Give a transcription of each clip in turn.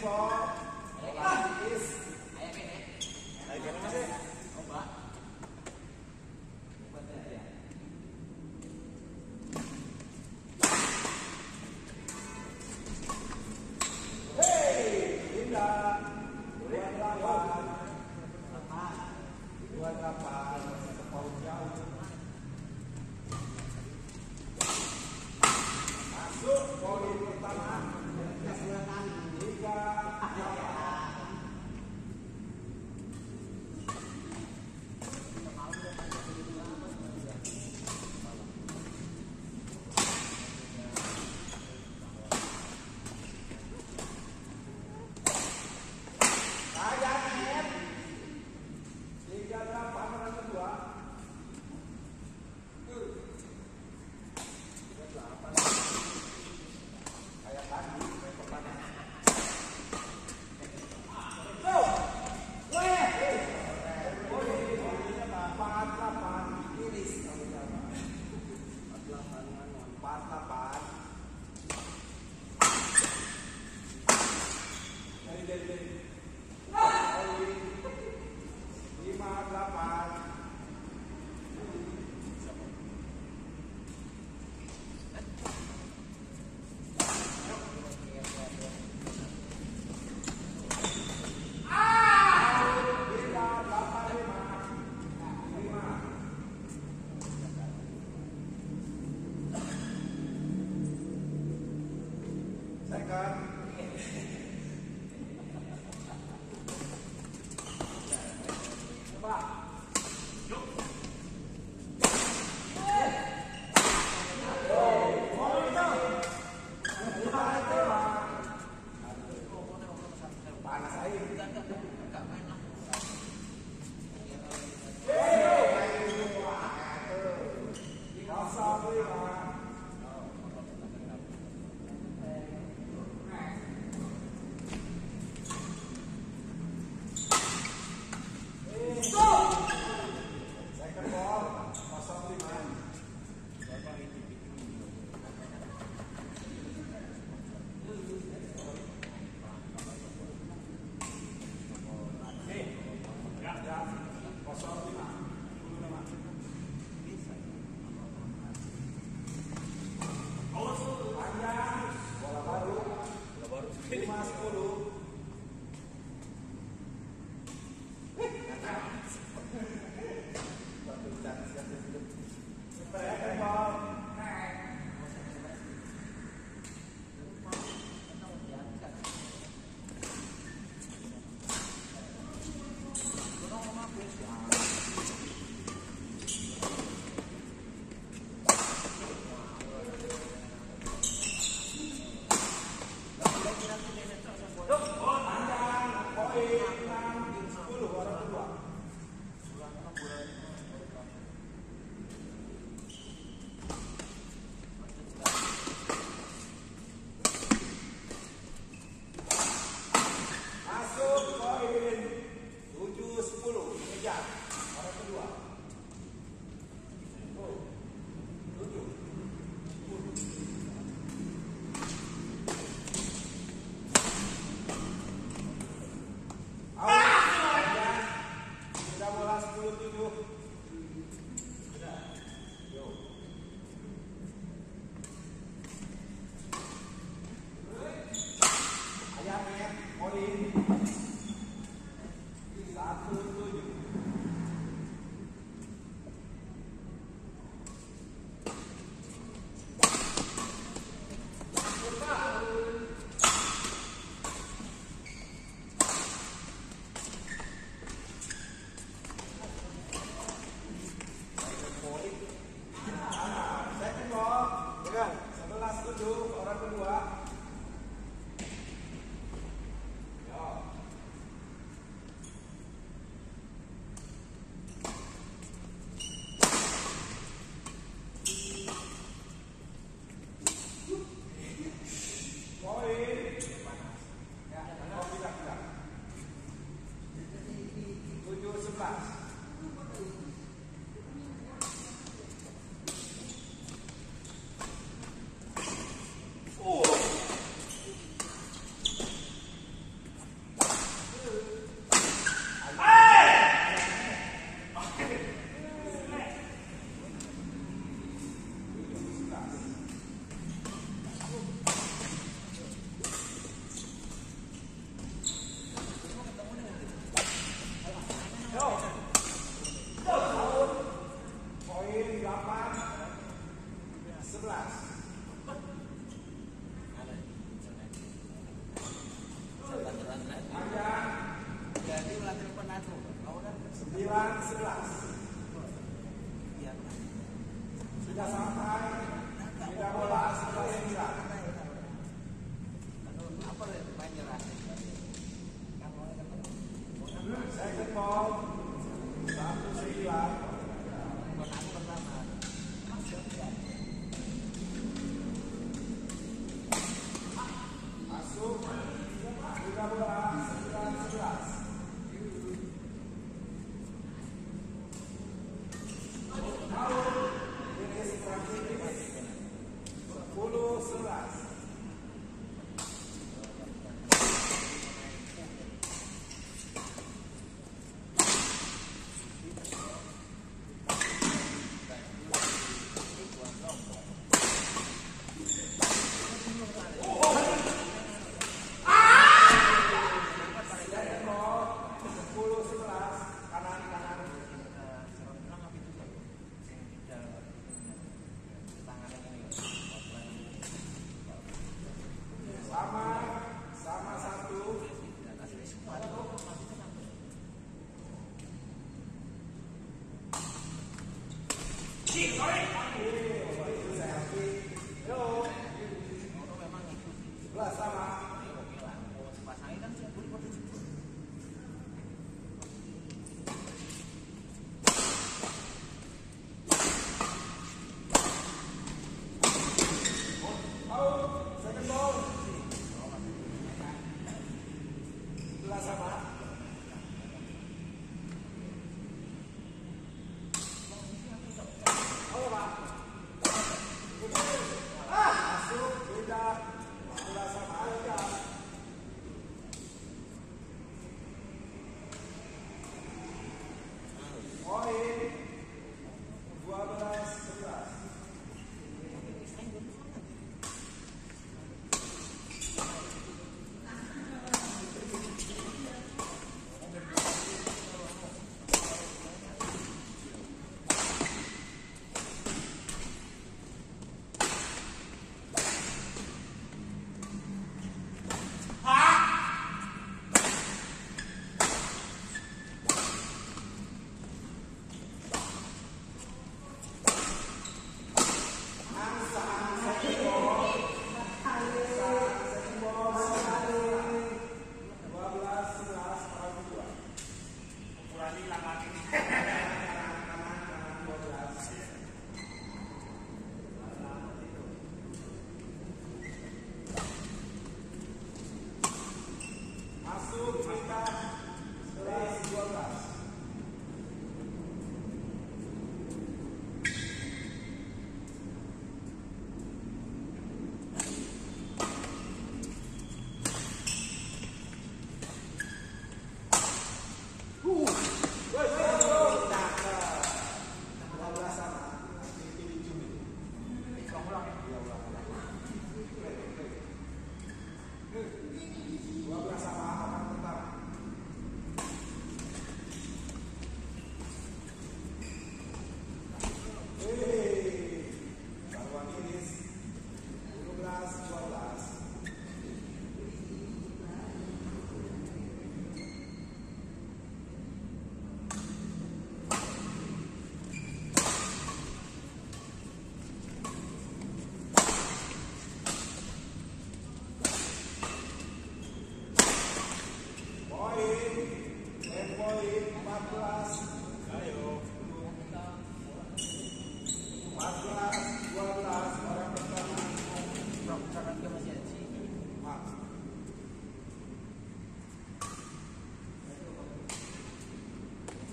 far.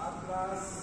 1